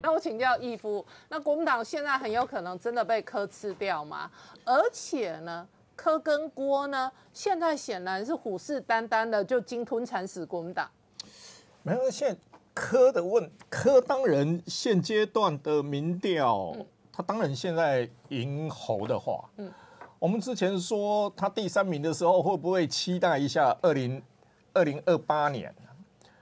那我请教义夫，那国民党现在很有可能真的被柯吃掉吗？而且呢，柯跟郭呢，现在显然是虎视眈眈的，就鲸吞蚕食国民党。没有，现在柯的问柯当然现阶段的民调，他当然现在赢侯的话，嗯，我们之前说他第三名的时候，会不会期待一下二零二零二八年？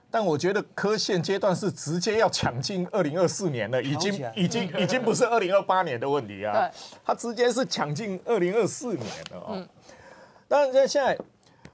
但我觉得科现阶段是直接要抢进二零二四年了，已经已经已经不是二零二八年的问题啊，对，他直接是抢进二零二四年了啊。当然，在现在，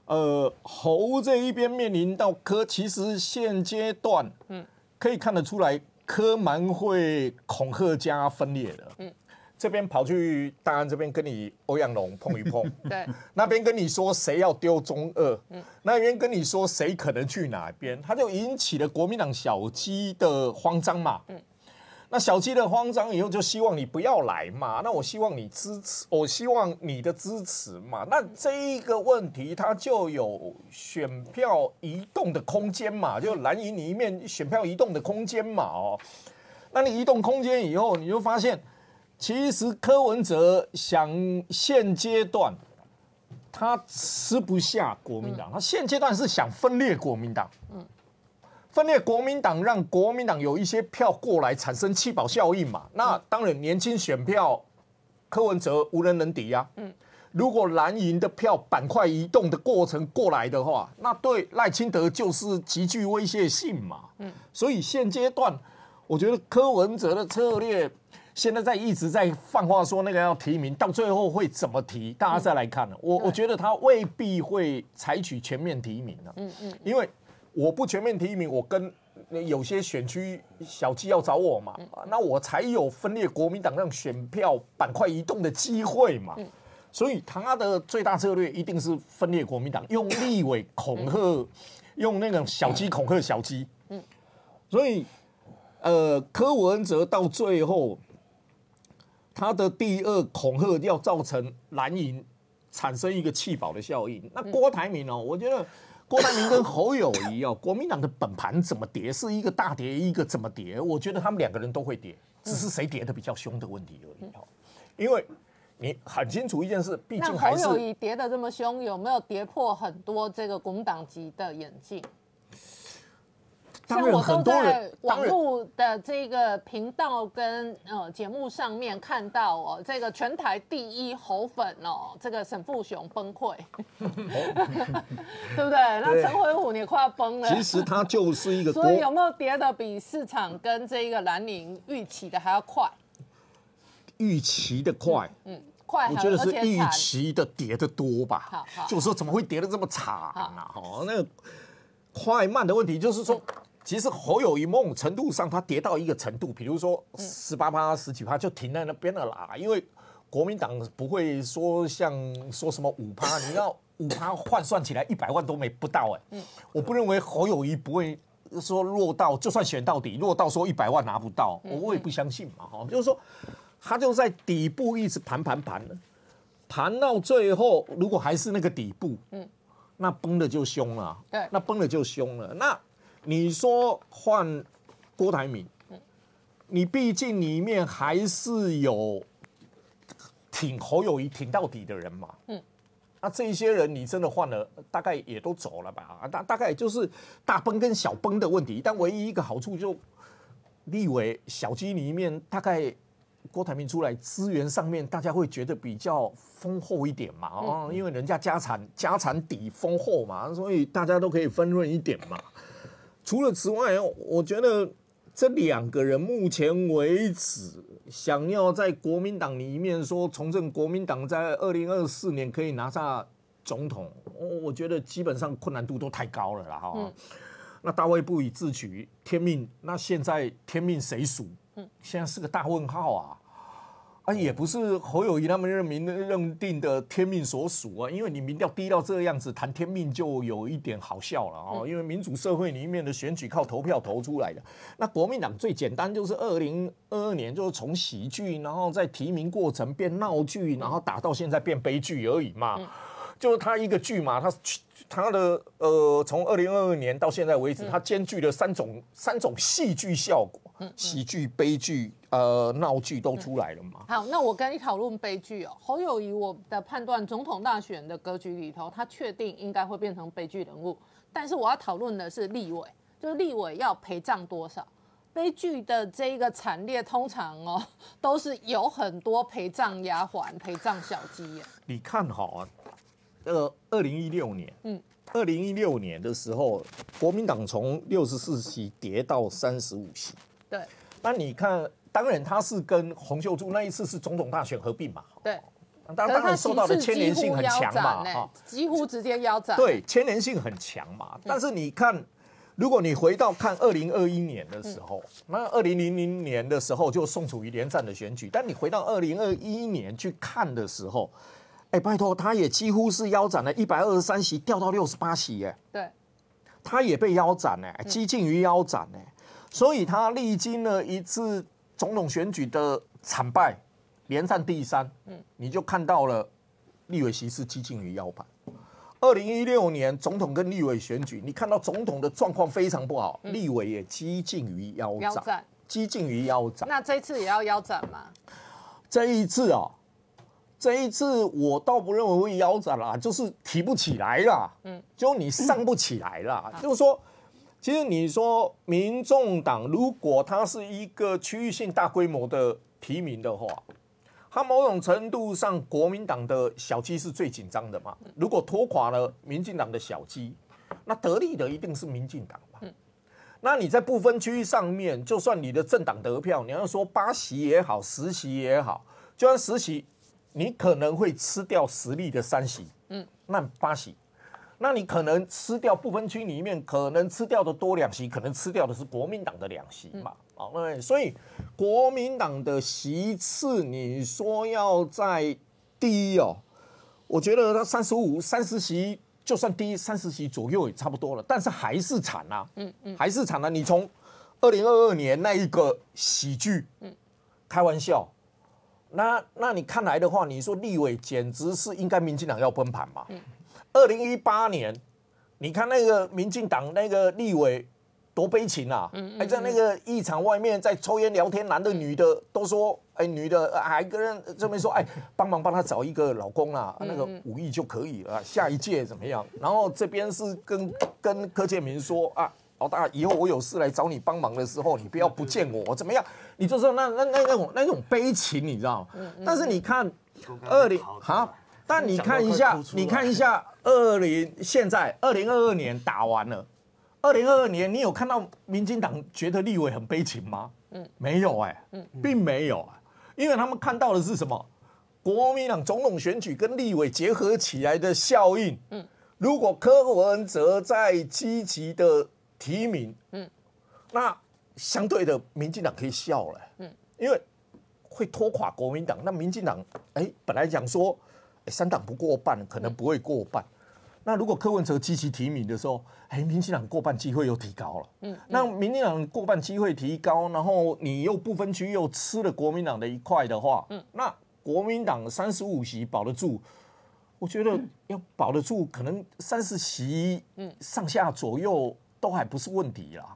呃，猴这一边面临到科，其实现阶段，嗯，可以看得出来，科蛮会恐吓加分裂的，嗯。这边跑去大安这边跟你欧阳龙碰一碰，对，那边跟你说谁要丢中二，嗯，那边跟你说谁可能去哪边，他就引起了国民党小鸡的慌张嘛，嗯，那小鸡的慌张以后就希望你不要来嘛，那我希望你支持，我希望你的支持嘛，那这一个问题它就有选票移动的空间嘛，就蓝营里面选票移动的空间嘛，哦，那你移动空间以后，你就发现。其实柯文哲想现阶段他吃不下国民党，他现阶段是想分裂国民党，嗯，分裂国民党，让国民党有一些票过来，产生弃保效应嘛。那当然年轻选票柯文哲无人能敌呀，嗯，如果蓝营的票板块移动的过程过来的话，那对赖清德就是极具威胁性嘛，嗯，所以现阶段我觉得柯文哲的策略。现在在一直在放话说那个要提名，到最后会怎么提？大家再来看了。我我觉得他未必会采取全面提名的。嗯嗯，因为我不全面提名，我跟有些选区小鸡要找我嘛，那我才有分裂国民党让选票板块移动的机会嘛。所以他的最大策略一定是分裂国民党，用立委恐吓，用那种小鸡恐吓小鸡。嗯，所以呃，柯文哲到最后。他的第二恐吓要造成蓝营产生一个弃保的效应。那郭台铭哦，我觉得郭台铭跟侯友谊哦，国民党的本盘怎么跌，是一个大跌，一个怎么跌？我觉得他们两个人都会跌，只是谁跌的比较凶的问题而已。哦，因为你很清楚一件事，毕竟还是侯友谊跌的这么凶，有没有跌破很多这个国民党级的眼镜？像我都在网络的这个频道跟呃节目上面看到哦，这个全台第一猴粉哦，这个沈富雄崩溃，对不对？那陈辉虎你快要崩了。其实他就是一个，所以有没有跌的比市场跟这个兰陵预期的还要快？预期的快，嗯，快，我觉得是预期的跌的多吧。好，就说怎么会跌的这么惨啊？哦，那个快慢的问题就是说。其实侯友谊某种程度上，他跌到一个程度，比如说十八趴、十几趴就停在那边了啦。因为国民党不会说像说什么五趴，你要五趴换算起来一百万都没不到哎。我不认为侯友谊不会说落到，就算选到底落到说一百万拿不到，我也不相信嘛哈。就是说他就在底部一直盘盘盘的，盘到最后如果还是那个底部，嗯，那崩的就凶了。对，那崩的就凶了。那你说换郭台铭，你毕竟里面还是有挺侯友谊挺到底的人嘛，嗯，那这些人你真的换了，大概也都走了吧？啊，大大概就是大崩跟小崩的问题。但唯一一个好处就立委小鸡里面，大概郭台铭出来资源上面，大家会觉得比较丰厚一点嘛，哦，因为人家家产家产底丰厚嘛，所以大家都可以分润一点嘛。除了此外，我觉得这两个人目前为止想要在国民党里面说重振国民党，在二零二四年可以拿下总统，我我觉得基本上困难度都太高了啦哈。那大卫不以自取，天命那现在天命谁属？嗯，现在是个大问号啊。啊，也不是侯友谊他们认民认定的天命所属啊，因为你民调低到这个样子，谈天命就有一点好笑了啊。因为民主社会里面的选举靠投票投出来的，那国民党最简单就是二零二二年就是从喜剧，然后在提名过程变闹剧，然后打到现在变悲剧而已嘛。就是他一个剧嘛，他他的呃，从二零二二年到现在为止，他兼具了三种三种戏剧效果。喜剧、悲剧、呃闹剧都出来了嘛。好，那我跟你讨论悲剧哦。侯友谊，我的判断，总统大选的格局里头，他确定应该会变成悲剧人物。但是我要讨论的是立委，就是立委要陪葬多少？悲剧的这一个惨烈，通常哦 都是有很多陪葬丫鬟、陪葬小鸡耶。你看好，呃，二零一六年，嗯，二零一六年的时候，国民党从六十四席跌到三十五席。对。那你看，当然他是跟洪秀柱那一次是总统大选合并嘛？对。当然受到的牵连性很强嘛，哈，几乎直接腰斩。对，牵连性很强嘛。但是你看。如果你回到看二零二一年的时候，那二零零零年的时候就宋楚瑜连战的选举，但你回到二零二一年去看的时候，哎，拜托，他也几乎是腰斩了一百二十三席，掉到六十八席，耶。对，他也被腰斩呢，接近于腰斩呢，所以他历经了一次总统选举的惨败，连战第三，嗯，你就看到了立委席是接近于腰板。二零一六年总统跟立委选举，你看到总统的状况非常不好，立委也激近于腰斩，接近于腰斩。那这次也要腰斩吗？这一次啊，这一次我倒不认为会腰斩啦，就是提不起来啦。嗯，就你上不起来啦。就是说，其实你说民众党如果它是一个区域性大规模的提名的话。它某种程度上，国民党的小鸡是最紧张的嘛？如果拖垮了民进党的小鸡，那得利的一定是民进党嘛？那你在不分区域上面，就算你的政党得票，你要说八席也好，十席也好，就算十席，你可能会吃掉实力的三席，嗯，那八席，那你可能吃掉不分区里面可能吃掉的多两席，可能吃掉的是国民党的两席嘛？啊，对，所以国民党的席次，你说要在第一哦，我觉得他三十五、三十席，就算第一三十席左右也差不多了，但是还是惨啊，嗯嗯，还是惨啊！你从二零二二年那一个喜剧，嗯，开玩笑，那那你看来的话，你说立委简直是应该民进党要崩盘嘛？嗯，二零一八年，你看那个民进党那个立委。多悲情啊！还在那个议场外面在抽烟聊天，男的女的都说，哎，女的还跟人这边说，哎，帮忙帮他找一个老公啊，那个五亿就可以了，下一届怎么样？然后这边是跟跟柯建明说啊，老大，以后我有事来找你帮忙的时候，你不要不见我，怎么样？你就说那那那那种那种悲情，你知道吗？但是你看二零好，但你看一下，你看一下二零现在二零二二年打完了。二零二二年，你有看到民进党觉得立委很悲情吗？嗯，没有哎，嗯，并没有啊，因为他们看到的是什么？国民党总统选举跟立委结合起来的效应。嗯，如果柯文哲在积极的提名，嗯，那相对的民进党可以笑了，嗯，因为会拖垮国民党。那民进党，哎，本来讲说，三党不过半，可能不会过半。那如果柯文哲积极提名的时候，哎，民进党过半机会又提高了。嗯，那民进党过半机会提高，然后你又不分区又吃了国民党的一块的话，嗯，那国民党三十五席保得住，我觉得要保得住，可能三十席上下左右都还不是问题啦。